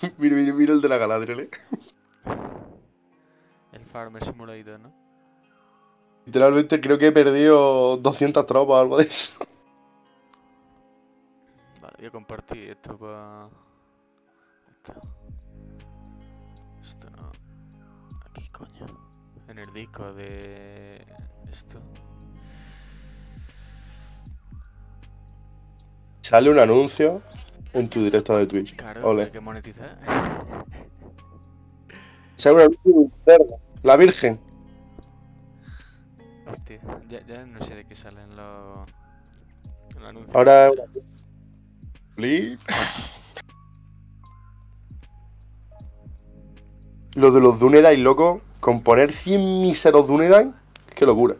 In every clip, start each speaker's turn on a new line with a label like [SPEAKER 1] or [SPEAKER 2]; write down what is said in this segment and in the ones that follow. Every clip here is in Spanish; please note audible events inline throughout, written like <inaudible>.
[SPEAKER 1] <laughs> mira, mira, mira el de la Galadriel, eh. <laughs>
[SPEAKER 2] El Farmer Simulator, ¿no?
[SPEAKER 1] Literalmente creo que he perdido 200 tropas o algo de eso. <laughs>
[SPEAKER 2] Vale, voy a compartir esto para... Esto. Esto no... Aquí, coño. En el disco de... Esto.
[SPEAKER 1] Sale un anuncio en tu directo de Twitch.
[SPEAKER 2] Claro,
[SPEAKER 1] Ole.
[SPEAKER 2] hay que monetizar. <laughs>
[SPEAKER 1] Sale un cerdo. La Virgen.
[SPEAKER 2] Hostia, ya, ya no sé de qué salen los... los anuncios.
[SPEAKER 1] Ahora. Please. Lo de los Dunedain, loco, con poner 100 míseros Dunedain, qué locura.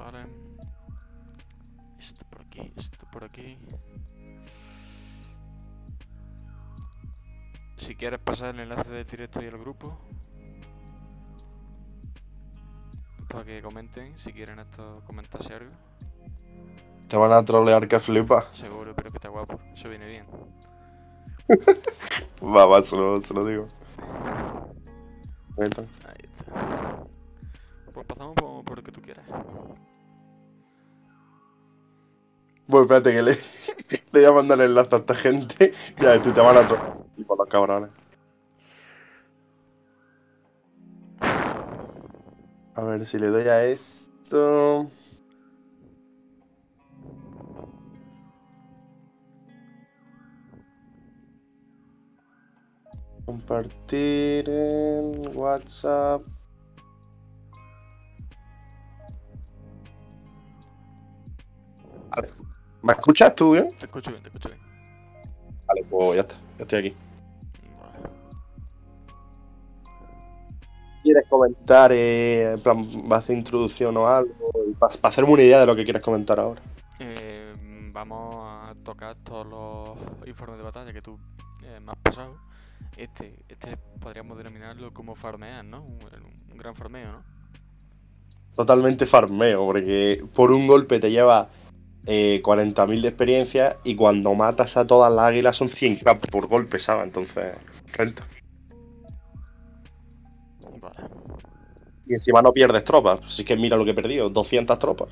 [SPEAKER 2] Vale. Esto por aquí, esto por aquí. Si quieres pasar el enlace del directo y el grupo. Para que comenten, si quieren esto comentarse algo.
[SPEAKER 1] Te van a trolear que flipa.
[SPEAKER 2] Seguro, pero que está guapo. Eso viene bien. <laughs>
[SPEAKER 1] Va, va, se lo, se lo digo.
[SPEAKER 2] Ahí está. Pues pasamos por, por lo que tú quieras.
[SPEAKER 1] Bueno, espérate que le, <laughs> le voy a mandar el enlace a esta gente. Ya, tú te van a trolear. Tipo los cabrones. A ver si le doy a esto. Compartir en WhatsApp. ¿Me escuchas tú bien?
[SPEAKER 2] Te escucho bien, te escucho bien.
[SPEAKER 1] Vale, pues ya está. Ya estoy aquí. ¿Quieres comentar? eh, en plan, ¿vas a hacer introducción o algo? Para hacerme una idea de lo que quieres comentar ahora.
[SPEAKER 2] Eh, vamos a tocar todos los informes de batalla que tú eh, me has pasado. Este, este podríamos denominarlo como farmear, ¿no? Un, un gran farmeo, ¿no?
[SPEAKER 1] Totalmente farmeo, porque por un golpe te lleva eh, 40.000 de experiencia y cuando matas a todas las águilas son 100 crap por golpe, ¿sabes? Entonces, renta.
[SPEAKER 2] Vale.
[SPEAKER 1] Y encima no pierdes tropas. Así que mira lo que he perdido, 200 tropas.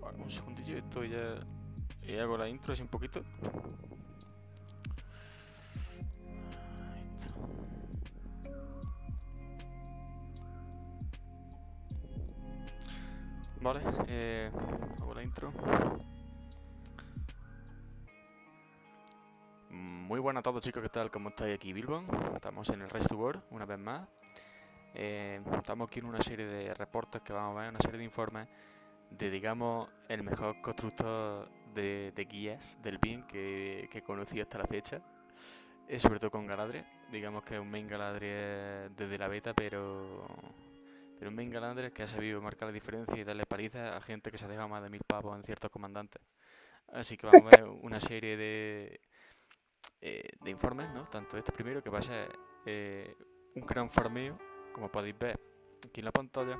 [SPEAKER 2] Vale, un segundillo, esto ya... Y hago la intro así un poquito. Vale, eh, hago la intro. Muy buenas a todos chicos, ¿qué tal? ¿Cómo estáis aquí Bilbon? Estamos en el Race to War, una vez más. Eh, estamos aquí en una serie de reportes que vamos a ver, una serie de informes de, digamos, el mejor constructor de, de guías del BIM que, que conocí hasta la fecha. Eh, sobre todo con Galadriel. Digamos que es un main Galadriel desde la beta, pero... Pero un main Galadriel que ha sabido marcar la diferencia y darle paliza a gente que se ha dejado más de mil pavos en ciertos comandantes. Así que vamos a ver una serie de, eh, de informes, ¿no? Tanto este primero que va a ser eh, un gran farmeo, como podéis ver aquí en la pantalla.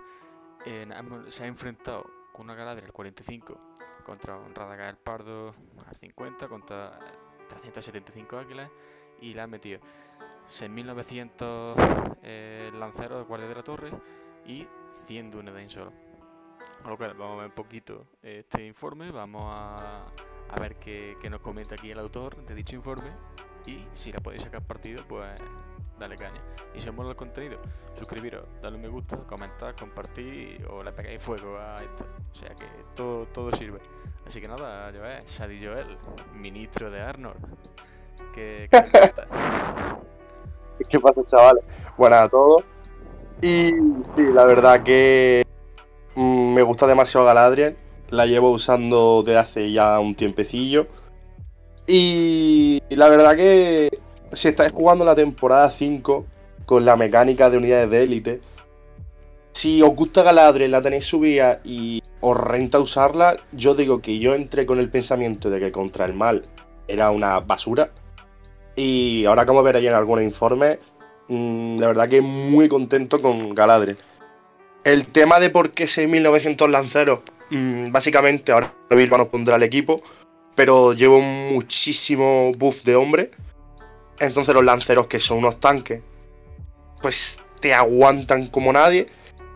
[SPEAKER 2] eh, se ha enfrentado con una Galadriel al 45 contra un Radagast al Pardo al 50 contra 375 águilas y le han metido 6.900 eh, lanceros de guardia de la torre y 100 Dunedain solo. Con lo cual vamos a ver un poquito eh, este informe, vamos a, a ver qué, qué nos comenta aquí el autor de dicho informe y si la podéis sacar partido, pues dale caña. Y si os mola el contenido, suscribiros, darle un me gusta, comentar, compartir o le pegáis fuego a esto. O sea que todo, todo sirve. Así que nada, Joel, Shadi Joel, ministro de me <laughs> cuenta?
[SPEAKER 1] ¿Qué pasa, chavales? Buenas a todos. Y sí, la verdad que mm, me gusta demasiado Galadriel. La llevo usando desde hace ya un tiempecillo. Y la verdad que si estáis jugando la temporada 5 con la mecánica de unidades de élite, si os gusta Galadriel, la tenéis subida y os renta usarla, yo digo que yo entré con el pensamiento de que contra el mal era una basura. Y ahora como veréis en algunos informes, la verdad que muy contento con Galadriel. El tema de por qué 6.900 lanceros, mm, básicamente ahora nos pondrá el equipo, pero llevo muchísimo buff de hombre. Entonces los lanceros que son unos tanques, pues te aguantan como nadie.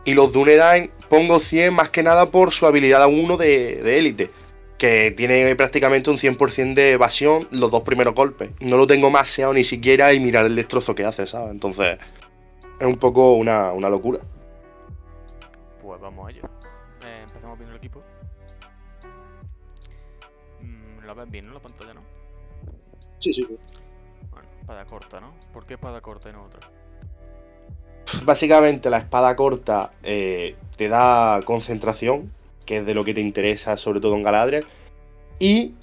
[SPEAKER 1] Y los Dunedain pongo 100 más que nada por su habilidad a uno de élite. Que tiene prácticamente un 100% de evasión los dos primeros golpes. No lo tengo maseado ni siquiera y mirar el destrozo que hace, ¿sabes? Entonces es un poco una, una locura.
[SPEAKER 2] Pues vamos a ello. Eh, empezamos viendo el equipo. Mm, lo ven bien, ¿no? La pantalla, ¿no?
[SPEAKER 1] Sí, sí, sí.
[SPEAKER 2] Bueno, espada corta, ¿no? ¿Por qué espada corta y no otra?
[SPEAKER 1] Básicamente la espada corta eh, te da concentración, que es de lo que te interesa, sobre todo en Galadriel. Y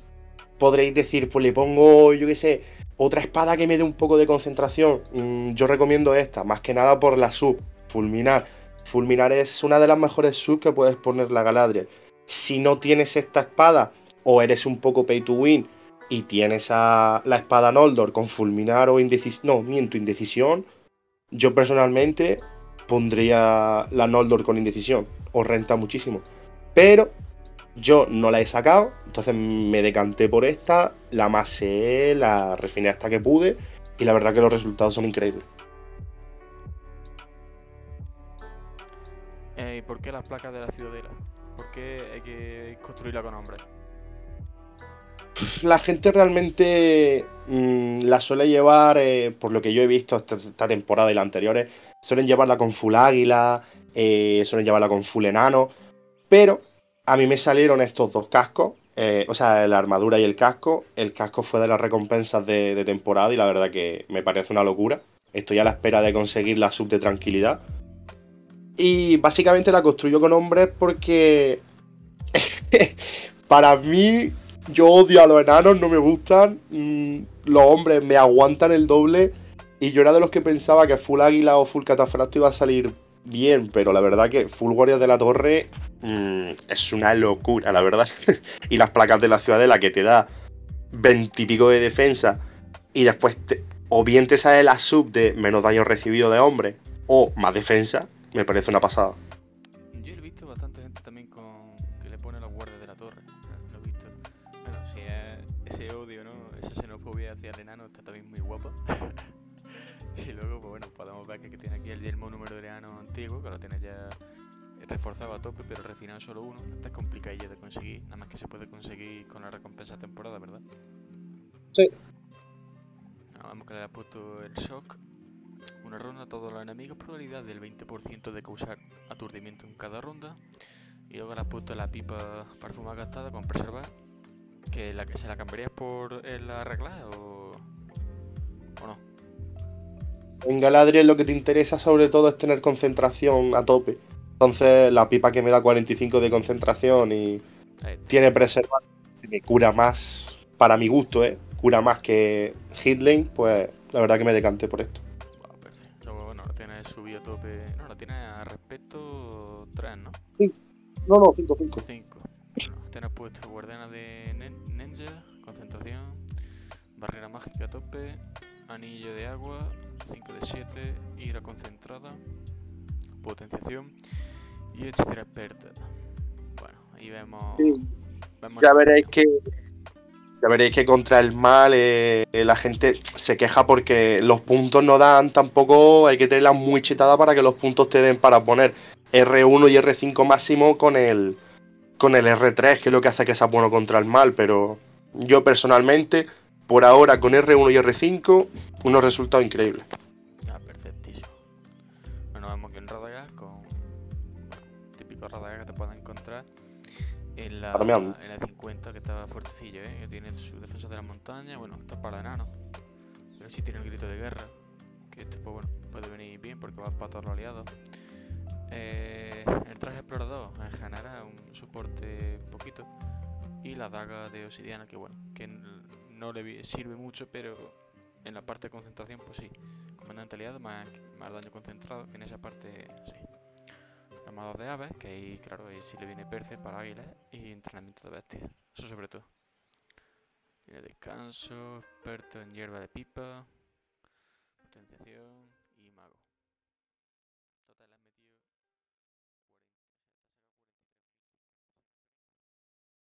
[SPEAKER 1] podréis decir, pues le pongo, yo qué sé, otra espada que me dé un poco de concentración. Mm, yo recomiendo esta, más que nada por la sub, Fulminar. Fulminar es una de las mejores subs que puedes poner la Galadriel. Si no tienes esta espada, o eres un poco pay to win, y tienes a la espada Noldor con Fulminar o indecisión, no, miento, indecisión, yo personalmente pondría la Noldor con indecisión. Os renta muchísimo. Pero yo no la he sacado, entonces me decanté por esta, la amasé, la refiné hasta que pude y la verdad que los resultados son increíbles.
[SPEAKER 2] Eh, ¿Y por qué las placas de la ciudadela? ¿Por qué hay que construirla con hombres?
[SPEAKER 1] La gente realmente mmm, la suele llevar, eh, por lo que yo he visto esta, esta, temporada y las anteriores, suelen llevarla con full águila, eh, suelen llevarla con full enano, pero a mí me salieron estos dos cascos, eh, o sea, la armadura y el casco. El casco fue de las recompensas de, de, temporada y la verdad que me parece una locura. Estoy a la espera de conseguir la sub de tranquilidad. Y básicamente la construyo con hombres porque <laughs> para mí yo odio a los enanos, no me gustan. Mm, los hombres me aguantan el doble. Y yo era de los que pensaba que Full Águila o Full Catafracto iba a salir bien, pero la verdad que Full Guardia de la Torre mmm, es una locura, la verdad. <laughs> y las placas de la ciudadela que te da veintipico de defensa y después te, o bien te sale la sub de menos daño recibido de hombre o más defensa, me parece una pasada.
[SPEAKER 2] Yo he visto bastante gente también con que le pone los guardias de la torre. Lo he visto. Bueno, si es ese odio, ¿no? Esa xenofobia hacia el enano está también muy guapa. <laughs> <laughs> Y luego, pues bueno, podemos ver que, tiene aquí el yelmo número antiguo, que lo tiene ya reforzado a tope, pero refinado solo uno. Esta es complicadilla de conseguir, nada más que se puede conseguir con la recompensa temporada, ¿verdad?
[SPEAKER 1] Sí.
[SPEAKER 2] Ahora vemos que le ha puesto el shock. Una ronda a todos los enemigos, probabilidad del 20% de causar aturdimiento en cada ronda. Y luego le ha puesto la pipa perfumada gastada con preservar. Que la que se la cambiarías por la regla o, o no.
[SPEAKER 1] En Galadriel lo que te interesa sobre todo es tener concentración a tope. Entonces la pipa que me da 45 de concentración y tiene preservar, me cura más, para mi gusto, ¿eh? cura más que Hitlane, pues la verdad que me decanté por esto.
[SPEAKER 2] Wow, perfecto. Bueno, lo tienes subido a tope. No, lo tienes a respeto 3, ¿no?
[SPEAKER 1] Sí. No, no, 5, 5.
[SPEAKER 2] 5. Bueno, tienes puesto guardiana de ninja, concentración, barrera mágica a tope, anillo de agua, 5 de 7, ira concentrada, potenciación y hechicera experta. Bueno, ahí vemos.
[SPEAKER 1] Sí. vemos ya veréis que. Ya veréis que contra el mal eh, la gente se queja porque los puntos no dan tampoco. Hay que tenerla muy chetada para que los puntos te den para poner R1 y R5 máximo con el, con el R3, que es lo que hace que sea bueno contra el mal. Pero yo personalmente, por ahora con R1 y R5, unos resultados increíbles.
[SPEAKER 2] Ah, perfectísimo. Bueno, vemos que en Radagast con bueno, típico Radagast que te puedes encontrar en la, en la 50 que está fuertecillo, ¿eh? que tiene su defensa de la montaña, bueno, está para enano, pero sí tiene el grito de guerra, que este pues bueno, puede venir bien porque va para todos los aliados. Eh, el traje explorador en general un soporte poquito y la daga de obsidiana que bueno, que no le sirve mucho, pero en la parte de concentración, pues sí. Comandante aliado, más, más daño concentrado, que en esa parte sí. Llamados de aves, que ahí, claro, ahí sí le viene perce para águilas y entrenamiento de bestias. Eso sobre todo. Descanso, experto en hierba de pipa, potenciación.